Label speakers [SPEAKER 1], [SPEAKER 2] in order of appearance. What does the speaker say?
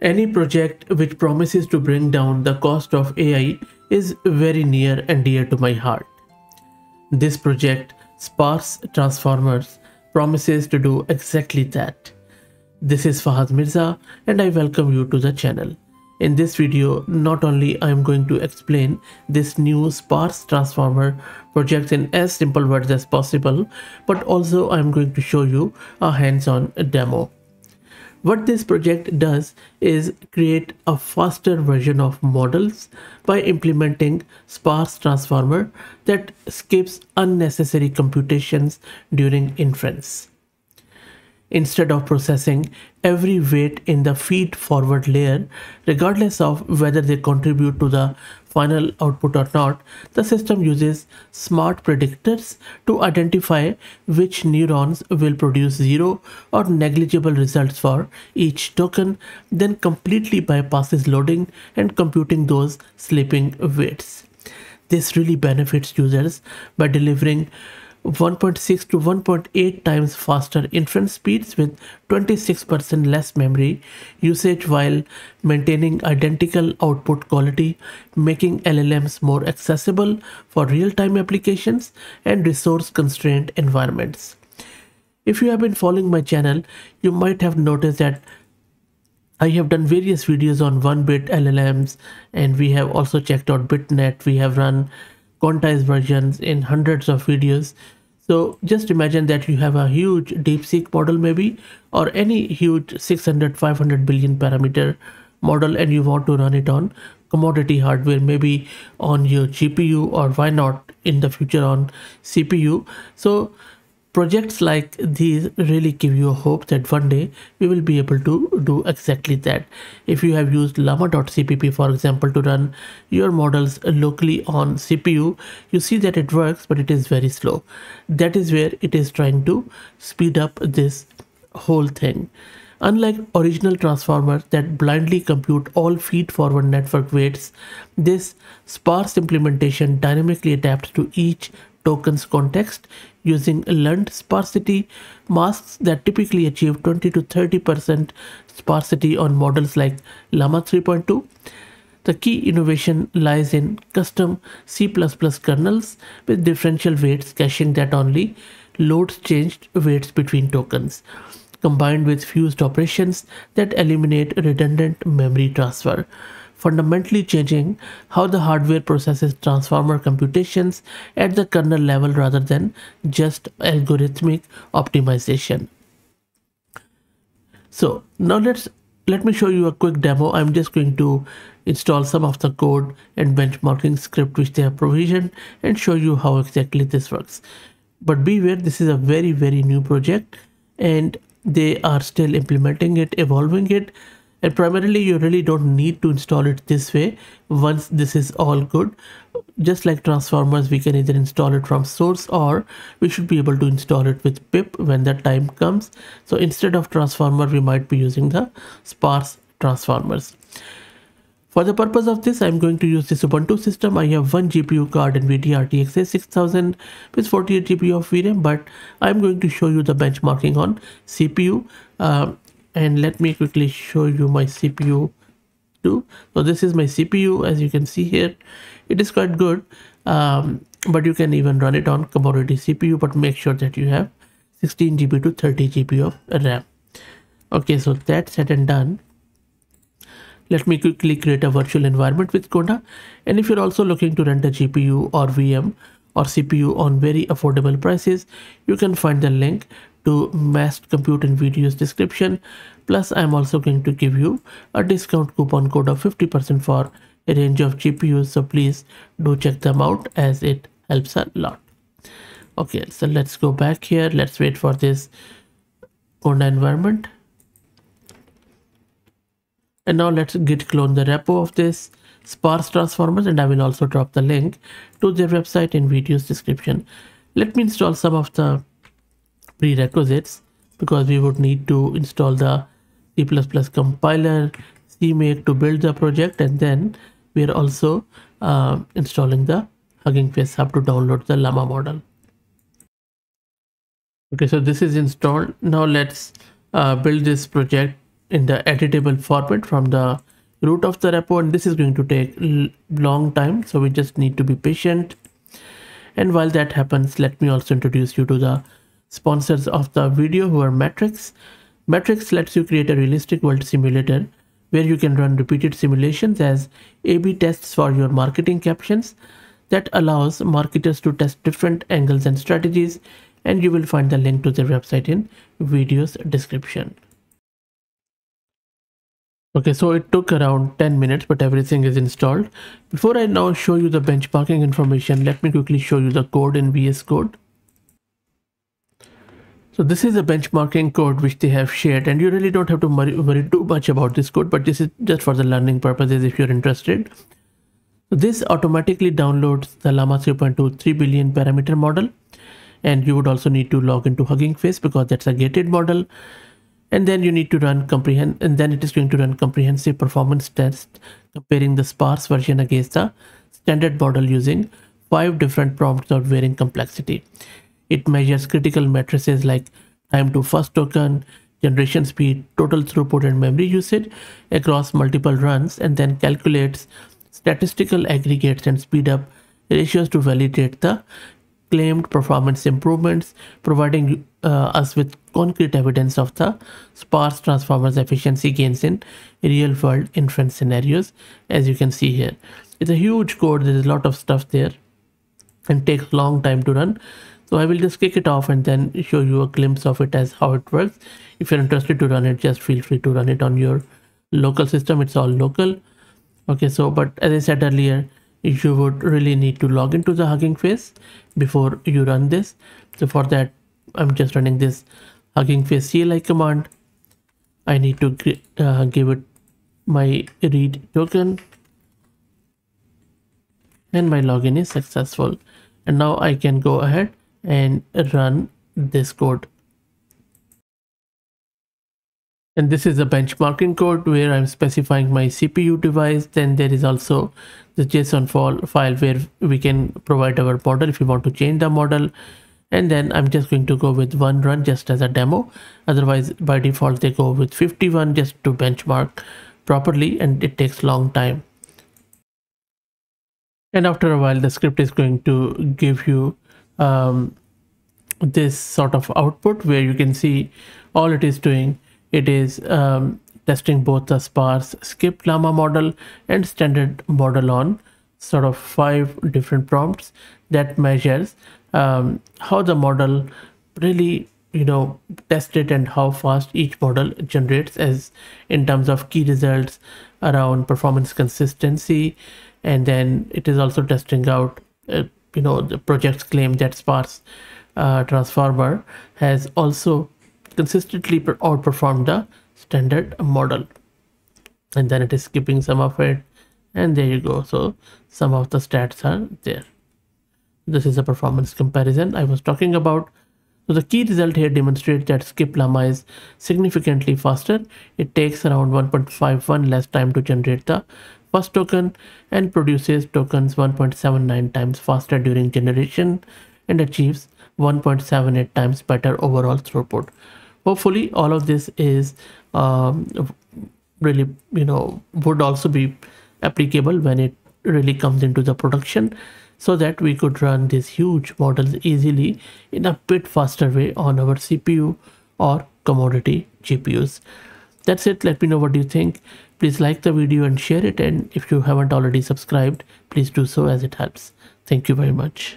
[SPEAKER 1] Any project which promises to bring down the cost of AI is very near and dear to my heart. This project, Sparse Transformers, promises to do exactly that. This is Fahd Mirza and I welcome you to the channel. In this video, not only I am going to explain this new sparse transformer project in as simple words as possible, but also I am going to show you a hands-on demo. What this project does is create a faster version of models by implementing sparse transformer that skips unnecessary computations during inference. Instead of processing every weight in the feed forward layer, regardless of whether they contribute to the final output or not, the system uses smart predictors to identify which neurons will produce zero or negligible results for each token, then completely bypasses loading and computing those sleeping weights. This really benefits users by delivering 1.6 to 1.8 times faster inference speeds with 26% less memory usage while maintaining identical output quality, making LLMs more accessible for real-time applications and resource-constrained environments. If you have been following my channel, you might have noticed that I have done various videos on 1-bit LLMs and we have also checked out BitNet. We have run quantized versions in hundreds of videos. So just imagine that you have a huge DeepSeek model maybe or any huge 600, 500 billion parameter model and you want to run it on commodity hardware maybe on your GPU or why not in the future on CPU. So projects like these really give you a hope that one day we will be able to do exactly that. If you have used llama.cpp for example to run your models locally on CPU, you see that it works but it is very slow. That is where it is trying to speed up this whole thing. Unlike original transformers that blindly compute all feed-forward network weights, this sparse implementation dynamically adapts to each token's context using learned sparsity masks that typically achieve 20 to 30% sparsity on models like Llama 3.2. The key innovation lies in custom C++ kernels with differential weights caching that only loads changed weights between tokens, combined with fused operations that eliminate redundant memory transfer fundamentally changing how the hardware processes transformer computations at the kernel level rather than just algorithmic optimization. So now let's let me show you a quick demo. I'm just going to install some of the code and benchmarking script which they have provisioned and show you how exactly this works. But beware, this is a very, very new project and they are still implementing it, evolving it and primarily you really don't need to install it this way once this is all good just like transformers we can either install it from source or we should be able to install it with pip when that time comes so instead of transformer we might be using the sparse transformers for the purpose of this, I'm going to use this Ubuntu system. I have one GPU card NVIDIA RTX 6000 with 48 GB of VRAM, but I'm going to show you the benchmarking on CPU. Uh, and let me quickly show you my CPU too. So this is my CPU as you can see here. It is quite good um, but you can even run it on commodity CPU but make sure that you have 16 GB to 30 GB of RAM. Okay so that's said and done. Let me quickly create a virtual environment with Conda and if you're also looking to rent a GPU or VM or CPU on very affordable prices you can find the link to massed compute in video's description. Plus i'm also going to give you a discount coupon code of 50% for a range of gpus so please do check them out as it helps a lot. Okay so let's go back here. Let's wait for this conda environment. And now let's git clone the repo of this sparse transformers and i will also drop the link to their website in video's description. Let me install some of the prerequisites because we would need to install the C++ compiler CMake to build the project and then we are also uh, installing the Hugging Face Hub to download the Llama model. Okay, so this is installed. Now let's uh, build this project in the editable format from the root of the repo and this is going to take long time so we just need to be patient and while that happens let me also introduce you to the sponsors of the video who are Matrix. Matrix lets you create a realistic world simulator where you can run repeated simulations as A-B tests for your marketing captions that allows marketers to test different angles and strategies and you will find the link to their website in video's description. Okay, so it took around 10 minutes, but everything is installed. Before I now show you the benchmarking information, let me quickly show you the code in VS Code. So this is a benchmarking code which they have shared and you really don't have to worry, too much about this code, but this is just for the learning purposes if you're interested. So this automatically downloads the Llama 3.2 3 billion parameter model and you would also need to log into Hugging Face because that's a gated model and then you need to run comprehend and then it is going to run comprehensive performance test comparing the sparse version against the standard model using five different prompts of varying complexity it measures critical matrices like time to first token generation speed total throughput and memory usage across multiple runs and then calculates statistical aggregates and speed up ratios to validate the claimed performance improvements, providing uh, us with concrete evidence of the sparse transformers efficiency gains in real world inference scenarios, as you can see here. It's a huge code, there's a lot of stuff there and takes long time to run. So I will just kick it off and then show you a glimpse of it as how it works. If you're interested to run it, just feel free to run it on your local system. It's all local. Okay, so but as I said earlier, you would really need to log into the Hugging Face before you run this. So for that, I'm just running this Hugging Face CLI command. I need to uh, give it my read token and my login is successful. And now I can go ahead and run this code and this is a benchmarking code where I'm specifying my CPU device. Then there is also the JSON file where we can provide our model if you want to change the model. And then I'm just going to go with one run just as a demo. Otherwise, by default, they go with 51 just to benchmark properly and it takes long time. And after a while, the script is going to give you um, this sort of output where you can see all it is doing. It is um, testing both the sparse skip llama model and standard model on sort of five different prompts that measures um, how the model really you know test it and how fast each model generates as in terms of key results around performance consistency. And then it is also testing out uh, you know the project's claim that sparse uh, transformer has also consistently outperformed the standard model. And then it is skipping some of it. And there you go. So some of the stats are there. This is a performance comparison i was talking about. So the key result here demonstrates that skip llama is significantly faster. It takes around 1.51 less time to generate the first token and produces tokens 1.79 times faster during generation and achieves 1.78 times better overall throughput hopefully all of this is um, really you know would also be applicable when it really comes into the production so that we could run these huge models easily in a bit faster way on our CPU or commodity GPUs. That's it. Let me know what you think. Please like the video and share it. And if you haven't already subscribed, please do so as it helps. Thank you very much.